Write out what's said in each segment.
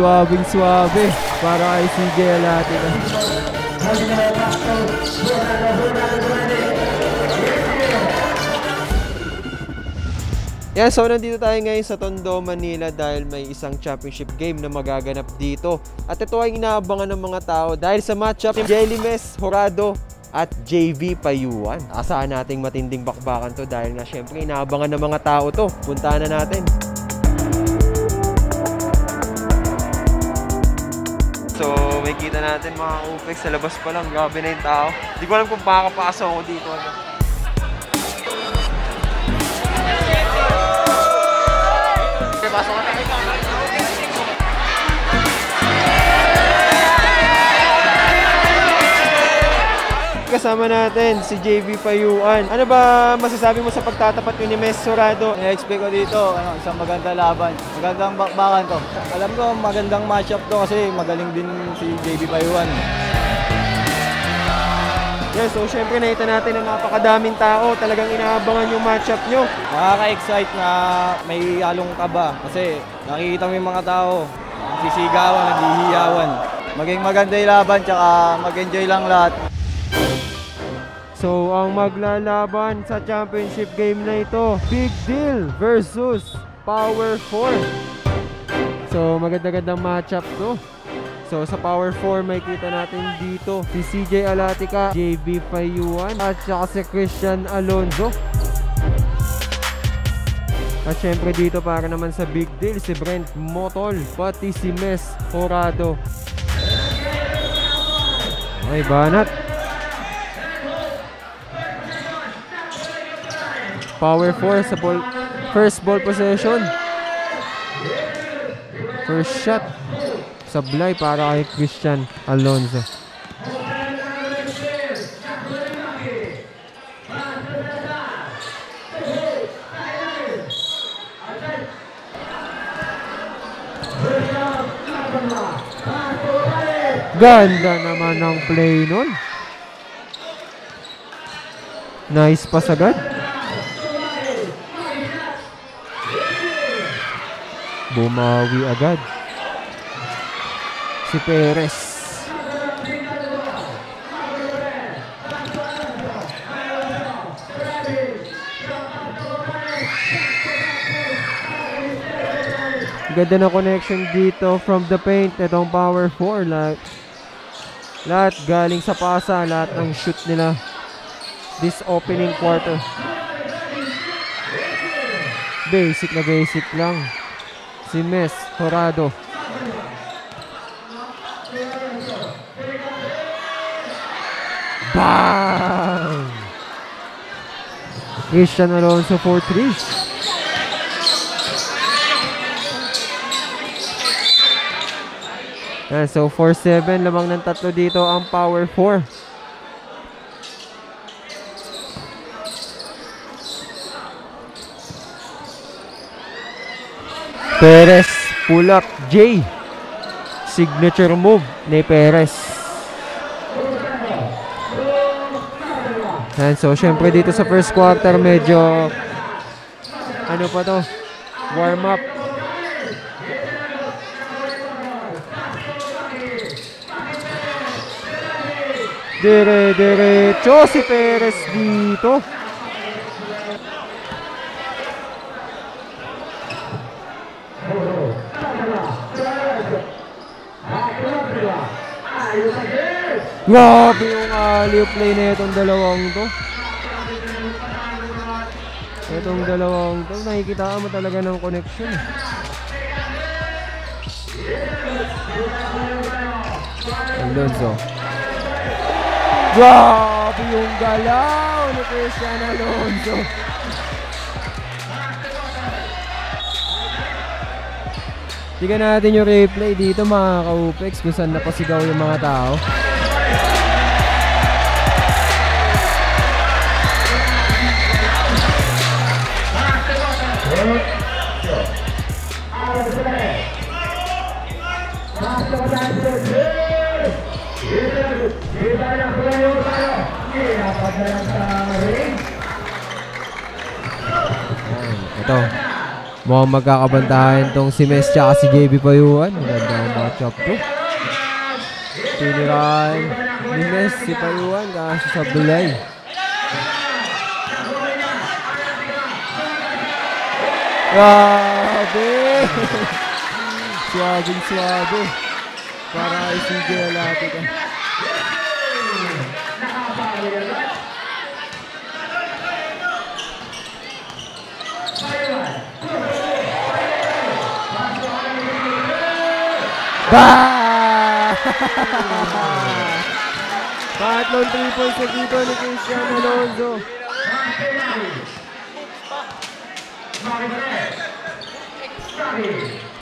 Suwabing suwabe para kay CJ Alatica. Yan, so nandito tayo ngayon sa Tondo, Manila dahil may isang championship game na magaganap dito. At ito ay inaabangan ng mga tao dahil sa matchup ni Jelly Mess, Horado at JV Payuan. Asahan nating matinding bakbakan to dahil nga syempre inaabangan ng mga tao to. Puntahan na natin. So, may kita natin mga UPEX sa labas pa lang. Grabe na yung tao. Hindi ko alam kung makakapasok ako dito. Ano. Kasama natin si JV Payuan. Ano ba masasabi mo sa pagtatapat yun ni Mes Sorado? I-expect ko dito, ano, isang maganda laban. Magandang bakbakan to. Alam ko, magandang matchup to kasi magaling din si JB Payuan. Yes, so syempre nakita natin na napakadaming tao. Talagang inaabangan yung matchup nyo. Nakaka-excite na may halong kaba kasi nakikita mo yung mga tao, sisigawan, naghihiyawan. Maging maganda yung laban, tsaka mag-enjoy lang lahat. So, ang maglalaban sa championship game na ito, Big Deal versus Power 4. So, maganda-gandang matchup to. So, sa Power 4, may kita natin dito si CJ Alatica, JB Payuan, at saka si Christian Alonzo. At syempre dito para naman sa Big Deal, si Brent Motol, pati si Mes Horado. Ay, banat. Power 4 sa ball, first ball possession. First shot. Sablay para kay Christian Alonzo. Ganda naman ng play nun. Nice pass agad. Bumawi agad. Si Perez. Ganda na connection dito from the paint. Itong power 4. Lahat, lahat galing sa pasa. Lahat ng shoot nila this opening quarter. Basic na basic lang si Mes Horado. Bang! Christian Alonso for 3. Yan, so 4-7, lamang ng tatlo dito ang power 4. Perez pull up. J signature move ni Perez. And so syempre dito sa first quarter medyo ano pa to? Warm up. Dire diretso si Perez dito Grabe yung alley play na itong dalawang to. Itong dalawang to, nakikita mo talaga ng connection. Alonso. Grabe yung galaw ni Cristian Alonso. Tingnan natin yung replay dito mga ka-UPEX kung saan napasigaw yung mga tao. Ito. Mukhang magkakabantahan tong si Mes tsaka si JB Payuan. Maganda ang Chop to. Tinirahan ni Messi Payuan kaso sa bulay. Grabe! Suwabing suwabe. Para isigil natin ka. Ba! Tatlong 3 points sa dito ni Cristian Alonso.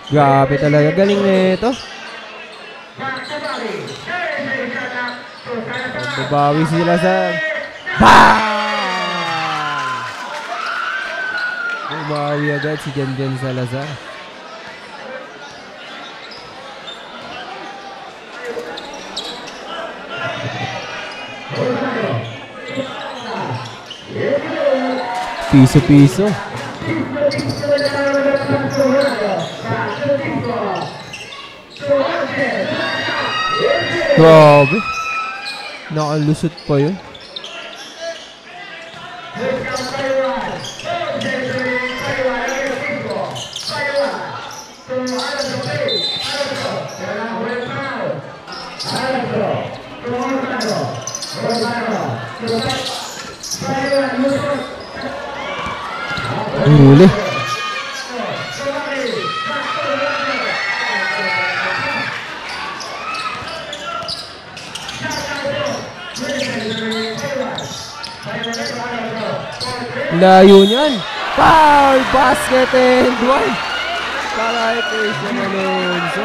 Grabe talaga. Galing na ito. Babawi sila sa... Bang! Bumawi agad si Janjan Salazar. Piso-piso. Grabe. Nakalusot pa yun. Ang huli. Layo niyan. Foul! Basket and one. Para kay Christian Alonso.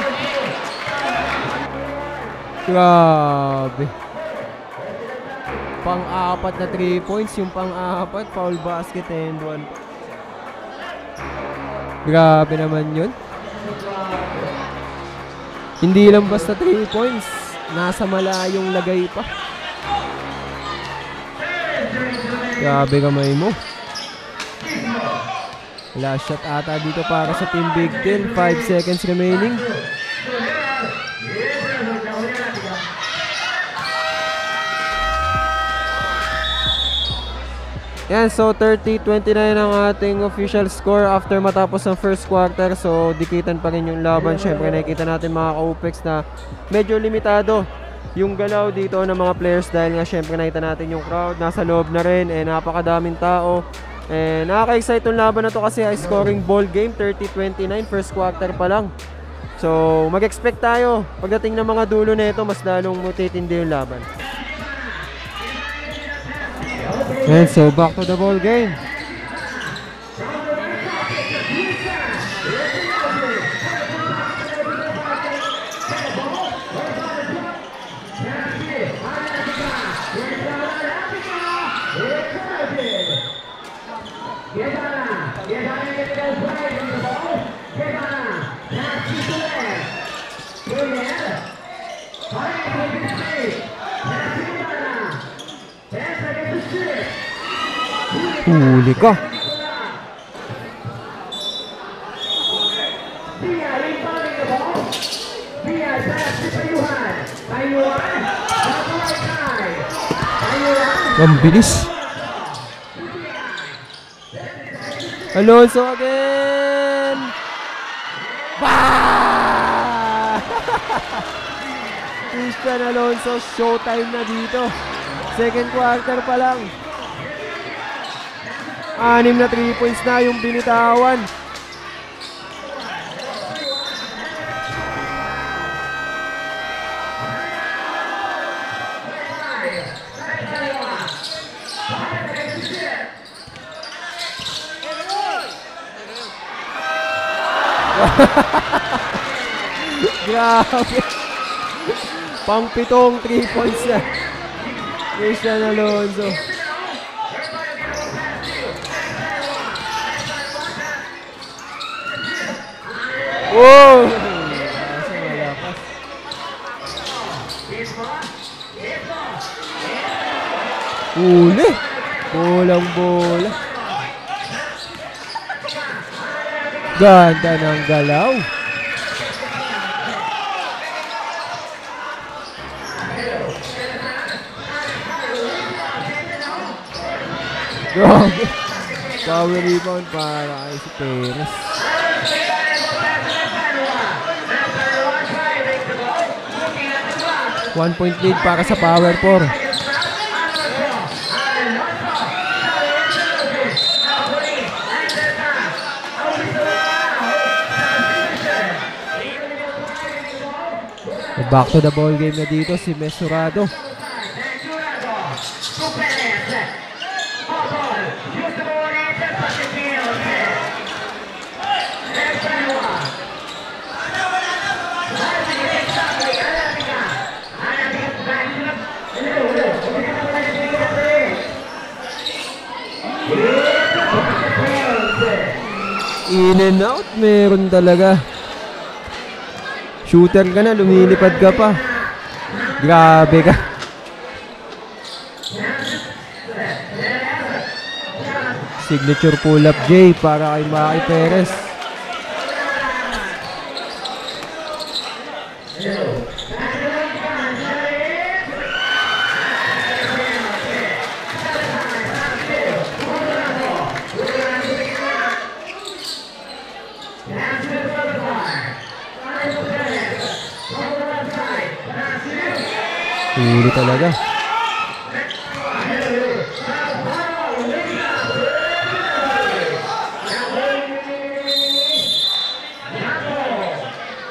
Grabe. Pang-apat na 3 points. Yung pang-apat, foul basket and one. Grabe naman yun. Hindi lang basta 3 points. Nasa malayong lagay pa. Grabe kamay mo. Last shot ata dito para sa Team Big Ten. 5 seconds remaining. Yan, so 30-29 ang ating official score after matapos ang first quarter. So, dikitan pa rin yung laban. Siyempre, nakikita natin mga ka-OPEX na medyo limitado yung galaw dito ng mga players dahil nga syempre nakita natin yung crowd. Nasa loob na rin eh, napakadaming tao. And nakaka-excite yung laban na to kasi ay scoring ball game 30-29 first quarter pa lang. So, mag-expect tayo pagdating ng mga dulo na ito mas lalong mutitindi yung laban. And so back to the ball game. Huli ka. Ang bilis. Alonso again! Bah! Christian Alonso, showtime na dito. Second quarter pa lang. Anim na 3 points na yung binitawan. Grabe. Pang pitong 3 points na. Christian Alonso. Wow! Uli! Bolang bola. Ganda ng galaw. Grabe. Power rebound para kay si Perez. One point lead para sa Power 4. Back to the ball game na dito si Mesurado. In and out, meron talaga. Shooter ka na, lumilipad ka pa. Grabe ka. Signature pull-up J para kay Maki Perez. 거죠?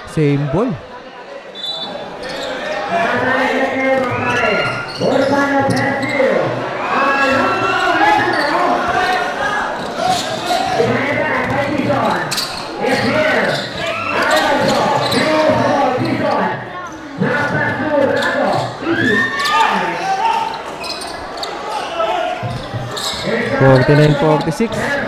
세임 볼 49, 46.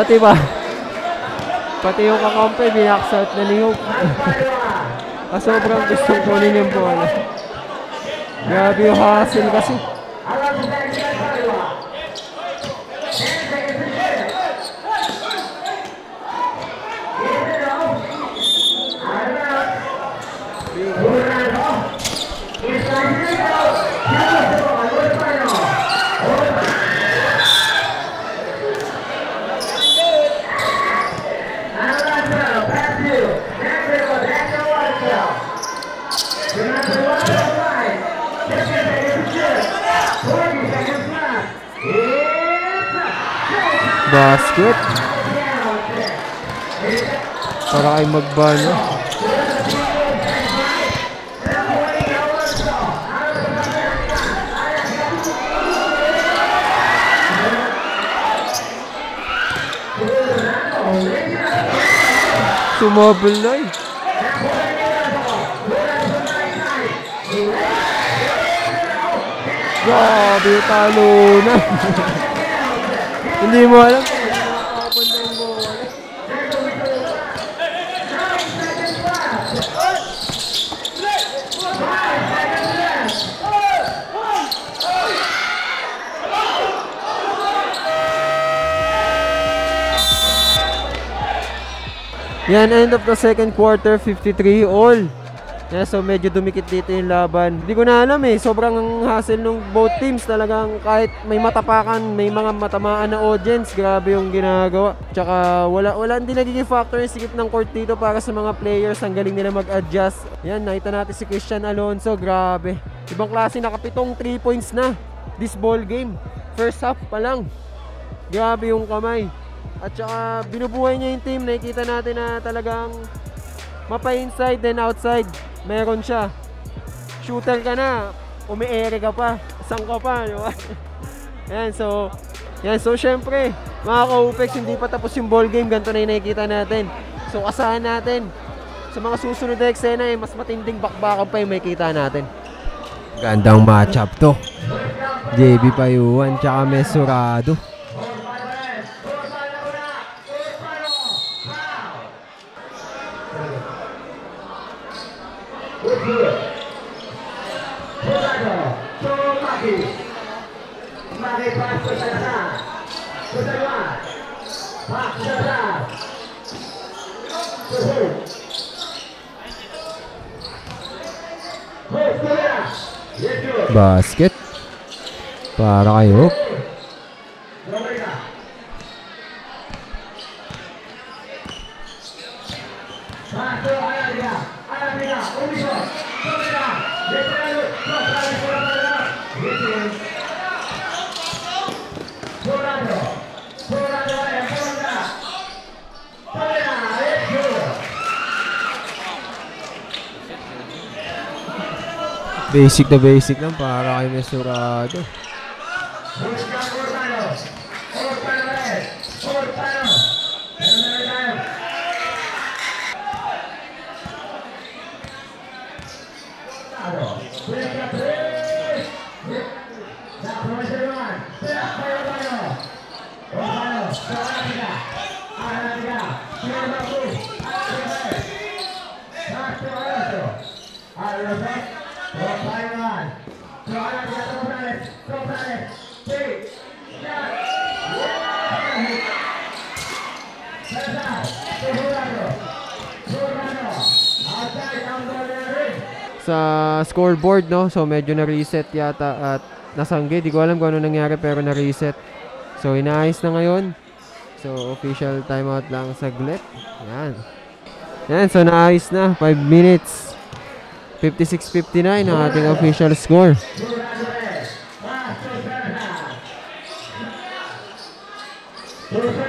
Pati ba? Pati yung kakampi, binaksout na lihok. ah, sobrang gustong kunin yung bola. Grabe yung hustle kasi. Basket. Para kay magbano. Sumabal na eh. Grabe, talo na. Hindi mo alam. Yan, end of the second quarter, 53 all. Yeah, so medyo dumikit dito yung laban. Hindi ko na alam eh, sobrang hassle ng both teams talagang kahit may matapakan, may mga matamaan na audience, grabe yung ginagawa. Tsaka wala, wala hindi nagiging factor yung sikip ng court dito para sa mga players, ang galing nila mag-adjust. Yan, nakita natin si Christian Alonso, grabe. Ibang klase, nakapitong 3 points na this ball game. First half pa lang. Grabe yung kamay. At saka binubuhay niya yung team, nakikita natin na talagang mapa-inside then outside meron siya. Shooter ka na, umiere ka pa, isang ka pa, di ba? so, yan, so syempre, mga ka-UPEX, hindi pa tapos yung ball game, ganito na yung nakikita natin. So, asahan natin, sa mga susunod na eksena, eh, mas matinding bakbakan pa yung makikita natin. Gandang matchup to. JB Payuan, tsaka Mesurado. Maki. Maki pass to Salazar. To Salazar. Pass to Salazar. To Hook. Hook, Tovera. Yes, good. Basket. Para kayo. Romero. Pass to Alavia. Alavia. Ubiso. Tovera. Yes, good. Cross line for Romero. Yes, good. Dorado. Dorado and Tovera. Tovera. Yes, good. Basic na basic lang para kay Mesurado. Busca Urbano. Urbano red. Urbano. Pero meron tayo. Urbano. Cuenta tres. La promesa de Juan. Pera para Urbano. Urbano. Arábiga. Arábiga. Tiene Bakú. Arábiga. Castro Alonso. Alonso. Urbano Juan. Arábiga. González. González. Sí. Ya. Yeah. Cesar. Urbano. Urbano. Outside. Outside. Scoreboard, no? So, medyo na-reset yata at nasangge. Di ko alam kung ano nangyari pero na-reset. So, inaayos na ngayon. So, official timeout lang saglit. Yan. Yan, so naayos na. 5 minutes. 56-59 ang ating official score. Oo.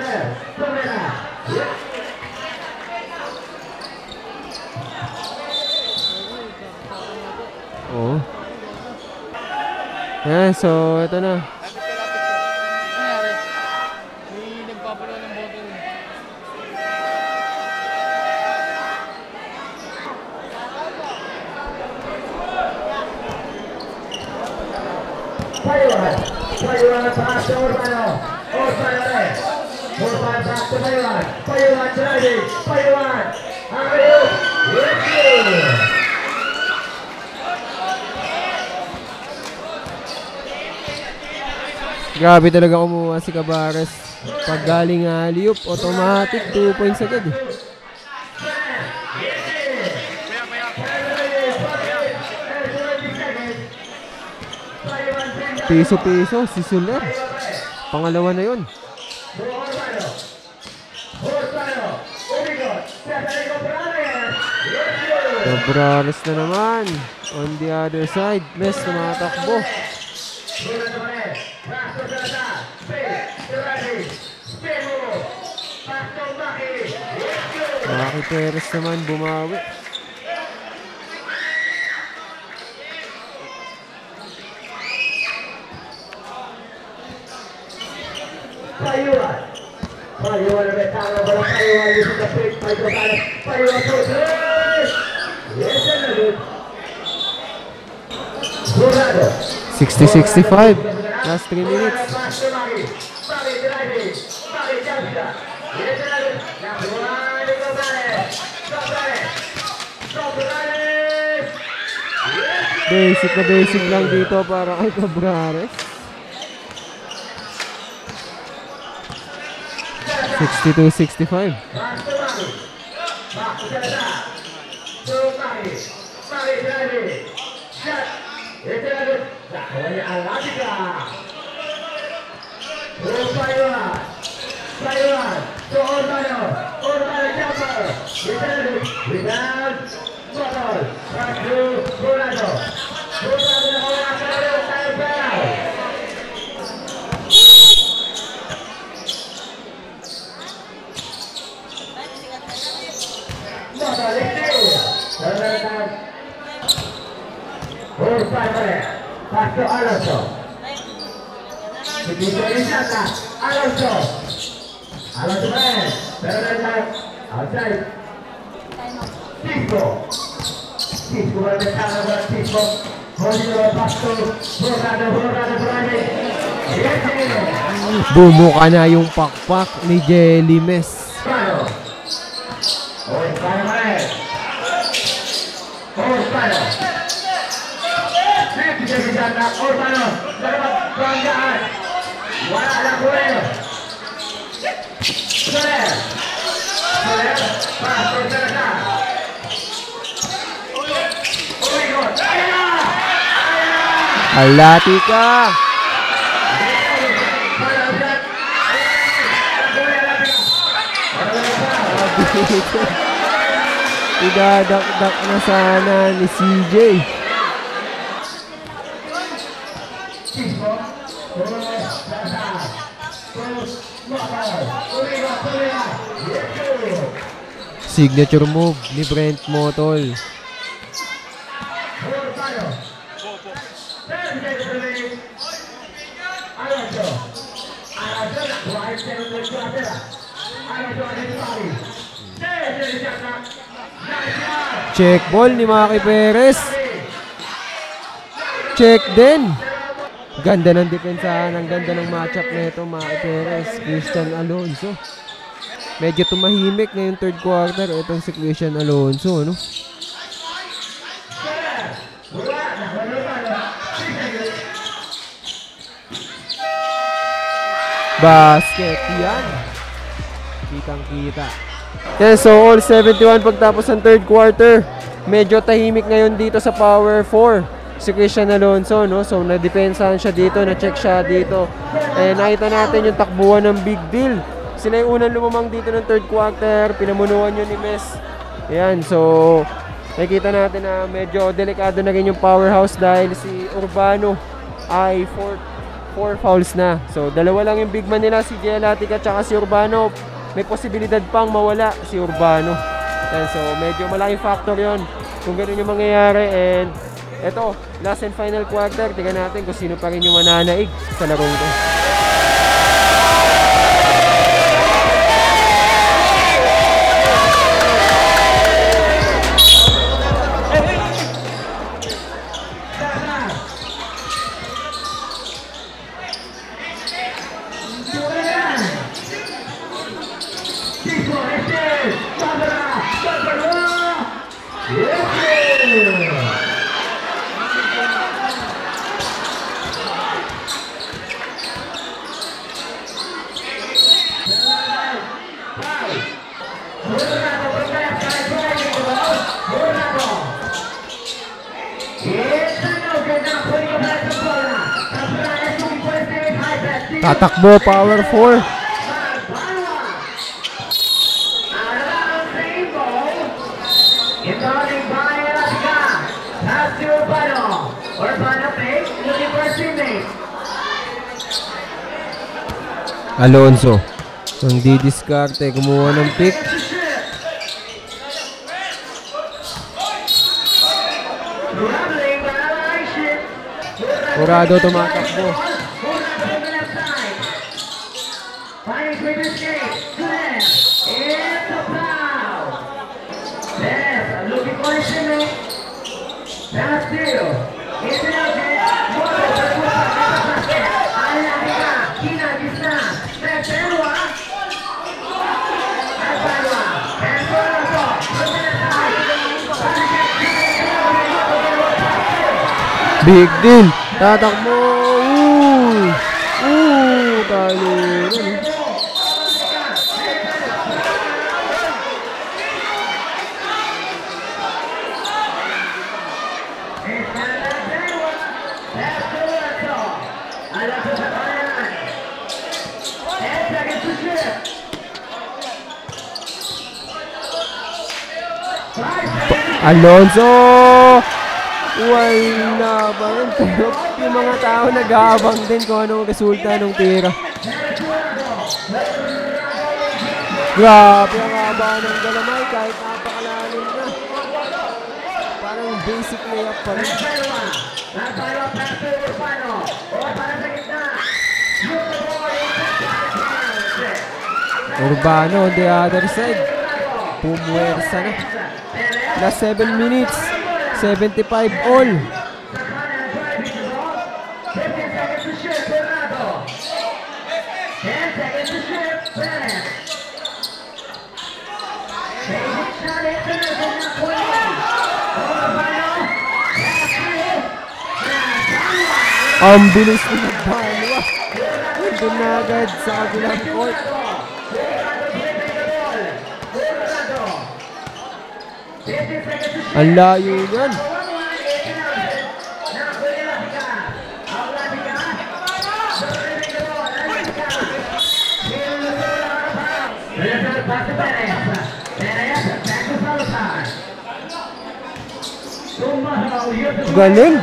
Yan, so ito na. Payuan, Payuan pass to Urbano, Urbano red, Urban back to Payuan, Payuan driving, Payuan, Ario, Grabe talaga kumuha si Cabares. Pag galing alley-oop, automatic 2 points agad eh. Piso-piso, si Soler. Pangalawa na yun. Cabares na naman. On the other side, Mes tumatakbo. Bola Torres, pass to Salazar, space, Perales, spin move, pass to Maki, yes, Maki Perez naman bumawi. Payuan. Payuan ang betalo bola Payuan the fake by Gonzalez. Payuan to tres. Yes, and a good. Burrado. 60-65. Last 3 minutes. Maki driving. Jalsa. Yes, and Basic na basic lang dito para kay Cabrares. 62-65. Pass to Maki. Back to Salazar. To Maki. Maki driving. Shot. Yes, and a good. Nakuha ni Alatica. To Payuan. Payuan. To Urbano. Urbano jumper. Yes, and a good. Rebound. Bottle. Back to Burrado. Burrado nakuha ang kalaro. Time foul. Bottle is there. Turn Urbano. Pass to Alonso. Begitu Isaka, Alonso. Alonso main. Datang outside. Borrado, Borrado berani. Yes, ini. Bumuka na yung pakpak ni Jelly Mes. Urbano. Urbano. Dapat banggaan. Wala lang Moreno. Soler. Soler. Pas. Terserah. Umikot. Ayan na! Alati ka! Idadakdak na sana ni CJ. Signature move ni Brent Motol. Check ball ni Maki Perez. Check din. Ganda ng depensahan. Ang ganda ng matchup na ito, Maki Perez. Christian Alonso. Medyo tumahimik ngayong third quarter. Itong si Christian Alonso, no? Basket yan. Kitang kita. Yan, so all 71 pagtapos ng third quarter. Medyo tahimik ngayon dito sa Power 4 si Christian Alonso, no? So, na-depensahan siya dito, na-check siya dito. Eh, nakita natin yung takbuhan ng big deal. Sila yung unang lumamang dito ng third quarter, pinamunuan yun ni Mes. Ayan, so, nakikita natin na medyo delikado na rin yung powerhouse dahil si Urbano ay 4 four fouls na. So, dalawa lang yung big man nila, si Gelatic at si Urbano. May posibilidad pang mawala si Urbano. Ayan, so, medyo malaking factor yon kung ganun yung mangyayari. And, eto, last and final quarter, tingnan natin kung sino pa rin yung mananaig sa larong to. For a teammate. Alonso. Ang didiskarte, kumuha ng pick. Kurado tumatakbo. Finding quick escape. Slam. It's a foul. Yes, looking for a teammate. Pass to. It's an outlet. Moto, terpusa, meta basket. Alaska. Kina, Gisna. Metelwa. Alpalwa. And Toronto. From the side. Big deal. Tatakbo. Uy. Uy. Talo. Alonso! Wala ba rin? Pero yung mga tao nag-aabang din kung anong resulta ng tira. Grabe ang haba ng galamay kahit napakalalim na. Parang basic layup pa rin. Urbano on the other side. Pumuwersa na. Last 7 minutes. 75 all. Ang bilis ni Magbanwa. Nandun na agad sa kabilang court. Ang layo niyan. Regresar pase Perez. Perez, back to Salazar. Tumahaw, yun. Galing.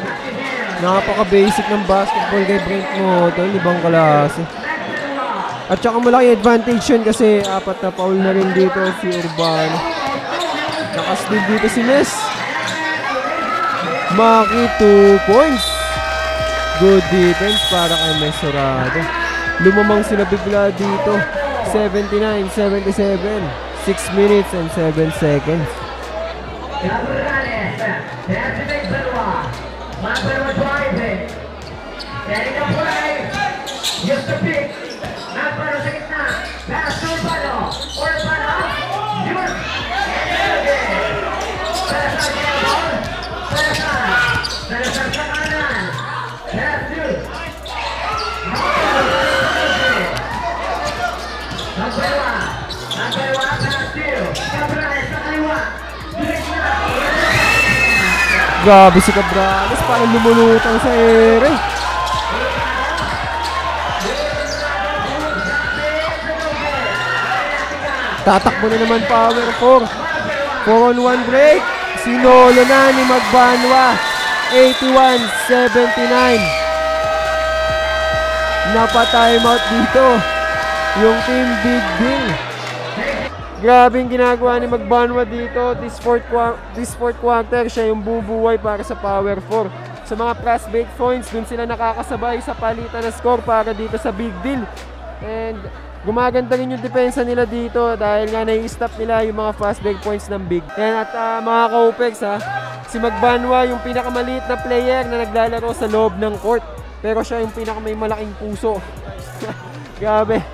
Napaka-basic ng basketball kay Brent Motol. Ibang klase. At saka malaki advantage yun kasi apat na foul na rin dito si Urbano. Nakasteal dito si Mes. Maki 2 points. Good defense para kay Mesorado. Lumamang sila bigla dito. 79-77. 6 minutes and 7 seconds. Getting the play. Just the pick. Nagbaro sa gitna. Pass to Urbano. Urbano. Yun. Salazar Gelbon. Salazar. Salazar sa kanan. Pass to. Nagbawa. Nagbawa. Pass to. Cabrales sa kaliwa. Direct na. Grabe si Cabrales, parang lumulutang sa ere. Tatakbo na naman power 4. 4 on 1 break. Sinolo na ni Magbanwa. 81-79. Napa-time out dito. Yung team Big Deal. Grabe yung ginagawa ni Magbanwa dito. This fourth, this fourth quarter, siya yung bubuhay para sa Power 4. Sa mga fast break points, dun sila nakakasabay sa palitan ng score para dito sa big deal. And gumaganda rin yung depensa nila dito dahil nga nai-stop nila yung mga fast break points ng big. And at ah, mga ka-Opex ha, si Magbanwa yung pinakamaliit na player na naglalaro sa loob ng court. Pero siya yung pinakamay malaking puso. Grabe.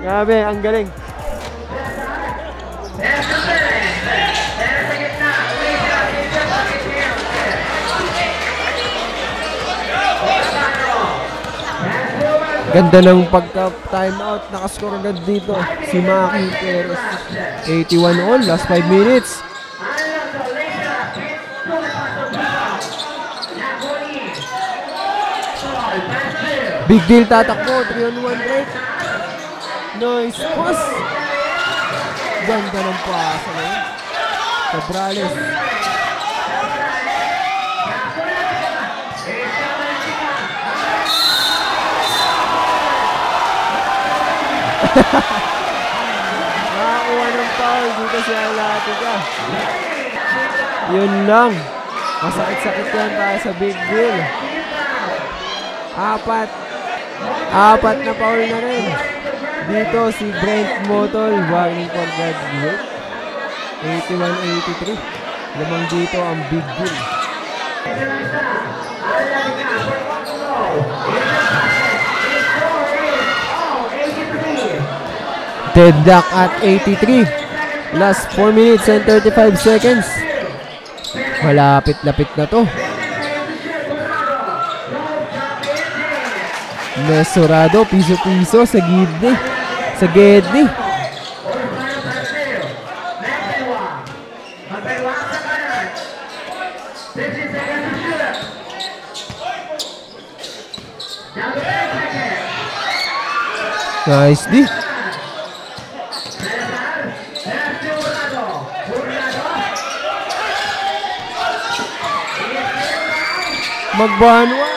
Grabe, ang galing. Ganda ng pagka-time out. Nakascore agad dito. Si Maki Perez. 81 all. Last 5 minutes. Big deal tatakbo. 3 on 1 break. Nice pass. Ganda ng pasa na yun. Cabrales. Nakakuha ng foul dito si Alatica. Yun lang. Masakit-sakit yan para sa big deal. Apat. Apat na foul na rin. Dito si Brent Motol, warning for graduate. 81-83. Lamang dito ang big deal. Deadlock at 83. Last 4 minutes and 35 seconds. Malapit-lapit na to. Mesurado, piso-piso sa gidni. Sa gidni. Nice di. Magbanwa.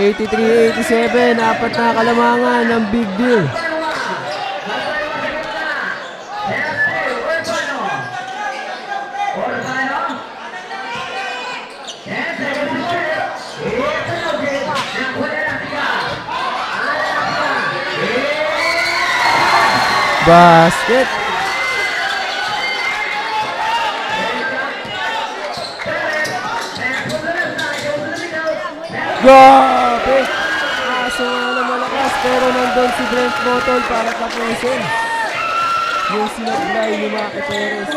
83-87, apat na kalamangan ng big deal. Basket. Go! Si Brent Motol para tapusin. yung sinablay ni Maki Perez.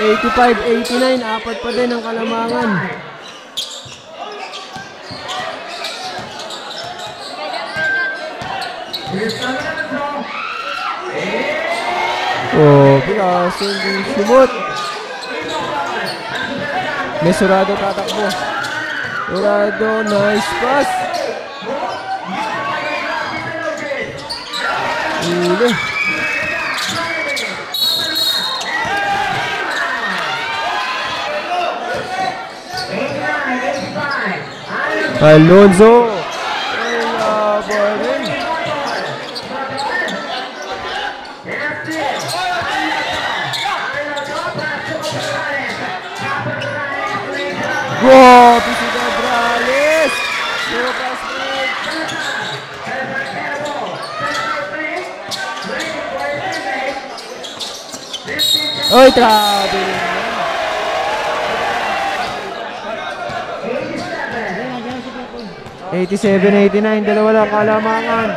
85-89, apat pa din ang kalamangan. Oh, bilas hindi sumot. May surado tatakbo. Surado, nice pass. Huli. Alonso. Oy, grabe! 87-89, dalawa lang kalamangan.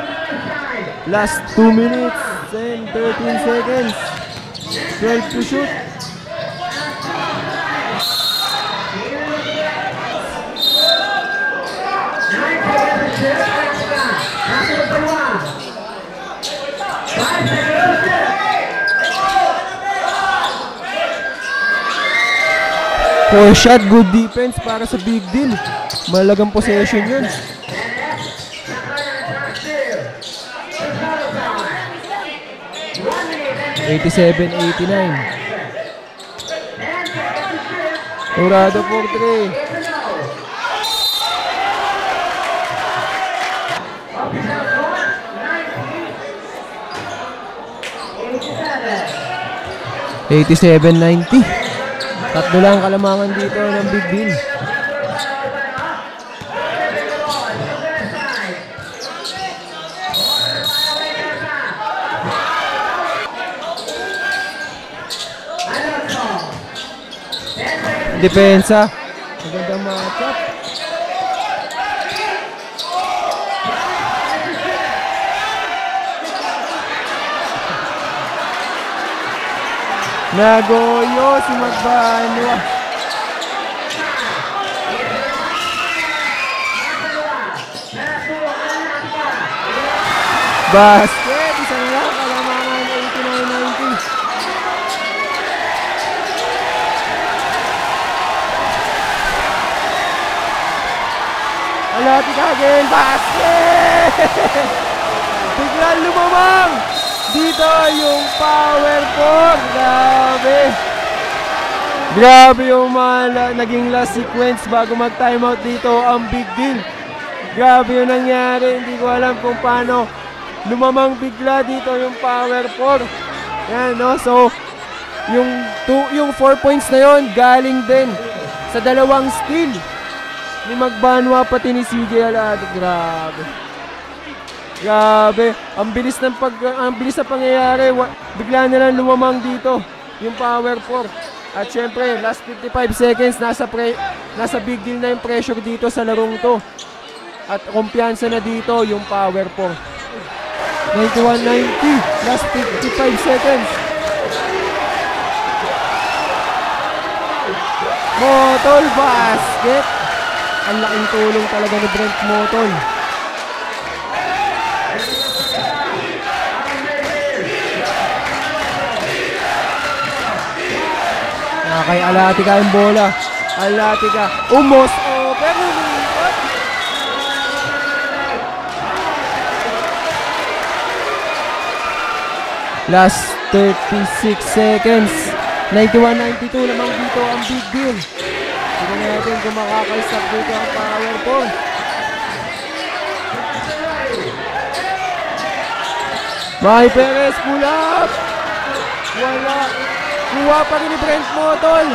Last 2 minutes and 13 seconds. 12 to shoot. Four shot, good defense para sa big deal. Malagang possession yun. Eighty-seven, eighty-nine. Torado for three. Eighty-seven, ninety. Tatlo lang kalamangan dito ng big deal. Depensa. Magandang matchup. Nagoyo si Magbanwa. Basket! Isa na lang kalamangan 89-90. Alati kagin, basket! Biglang lumamang! Dito yung power four. Grabe! Grabe yung mga naging last sequence bago mag-timeout dito ang big deal. Grabe yung nangyari. Hindi ko alam kung paano lumamang bigla dito yung power four. Yan, no? So, yung, two, yung four points na yon galing din sa dalawang steal ni Magbanwa pati ni CJ Alado. Grabe. Grabe. Ang bilis ng pag ang bilis na pangyayari. Bigla na lang lumamang dito yung power 4. At syempre, last 55 seconds nasa pre, nasa big deal na yung pressure dito sa larong to. At kumpiyansa na dito yung power 4. 91-90. Last 55 seconds. Motol basket. Ang laking tulong talaga ni Brent Motol. Kay Alatika yung bola. Alatika. Umos. Oh, pero. Last 36 seconds. 91-92 lamang dito ang big deal. Tignan natin kung makakaisap dito ang power ball. May Perez pull up. Wala. Kuha pa rin ni Brent Motol.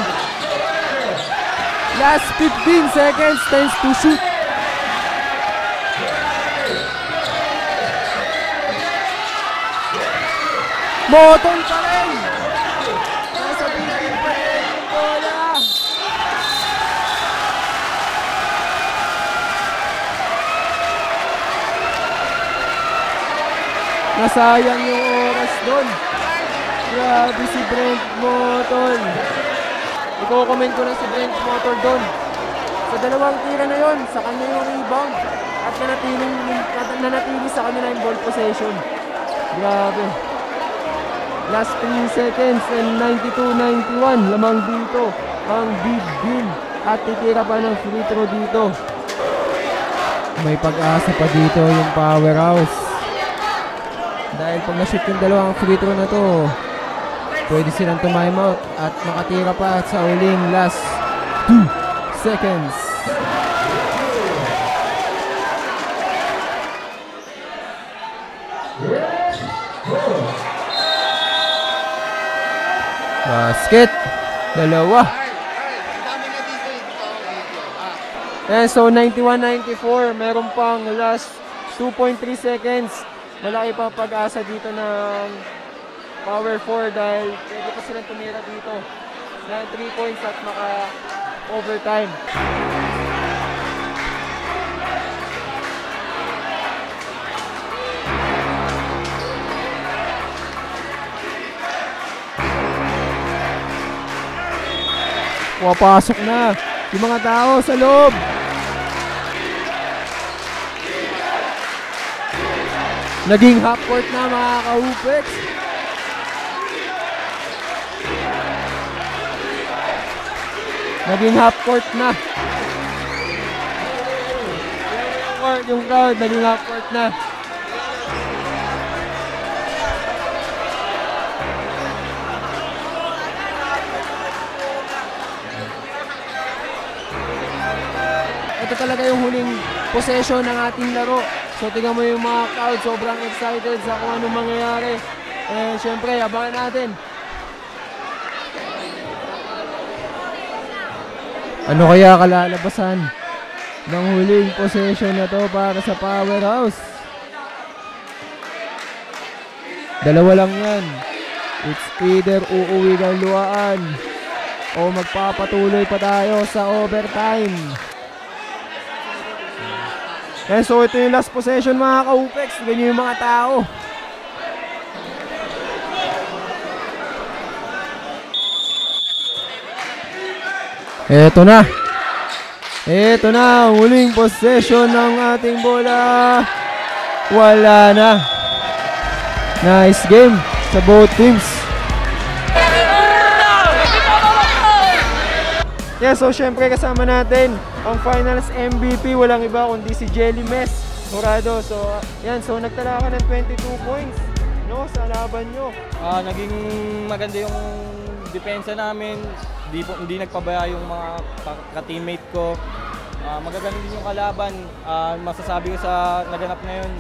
Last 15 seconds, tends to shoot. Motol pa rin. Nasa bigil pa. Nasayang yung oras doon. Grabe si Brent Motor. Iko-comment ko lang si Brent Motor doon. Sa dalawang tira na yon, sa kanya yung rebound. At nanatiling, nanatili sa kanila yung ball possession. Grabe. Last 3 seconds and 92-91. Lamang dito ang big deal. At titira pa ng free throw dito. May pag-asa pa dito yung powerhouse. Dahil pag na-shoot yung dalawang free throw na to, pwede silang time out at makatira pa sa uling last 2 seconds. Basket. Dalawa. Ayan, so 91-94. Meron pang last 2.3 seconds. Malaki pa pag-asa dito ng Power 4 dahil pwede pa silang tumira dito ng 3 points at maka-overtime. Pumapasok na yung mga tao sa loob. Naging half court na mga ka-Upex. Naging half court na. Yung court, yung crowd, naging half court na. ito talaga yung huling possession ng ating laro. So tingnan mo yung mga crowd, sobrang excited sa kung anong mangyayari. Eh, syempre, abangan natin. Ano kaya kalalabasan ng huling possession na to para sa powerhouse? Dalawa lang yan. It's either uuwi ng luwaan o magpapatuloy pa tayo sa overtime. Eh, so ito yung last possession mga ka-Upex. Ganyan yung mga tao. Eto na. Eto na, huling possession ng ating bola. Wala na. Nice game sa both teams. Yeah, so syempre kasama natin ang finals MVP, walang iba kundi si Jelly Mess Morado. So, yan, so nagtala ka ng 22 points no, sa laban nyo. Ah, naging maganda yung depensa namin. Di, po, hindi nagpabaya yung mga ka- ka-teammate ko. Ah, magagaling din yung kalaban. Ah, masasabi ko sa naganap na yun,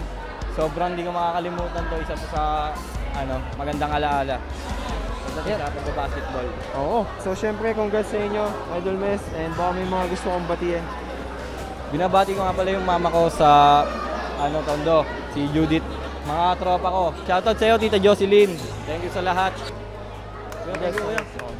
sobrang hindi ko makakalimutan to. Isa to sa ano, magandang alaala. Pagdating sa pagbabasketball. Oo. So syempre, congrats sa inyo, Idol Mess. And baka may mga gusto kong batiin. Binabati ko nga pala yung mama ko sa ano Tondo, si Judith. Mga tropa ko. Shoutout sa iyo, Tita Jocelyn. Thank you sa lahat. Thank you, kuya.